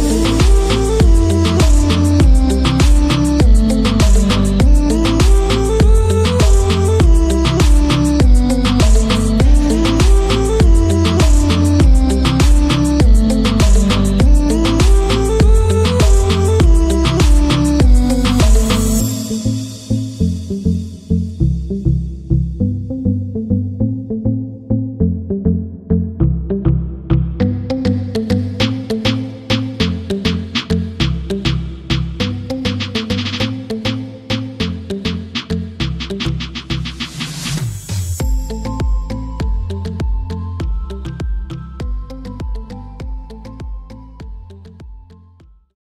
Ooh.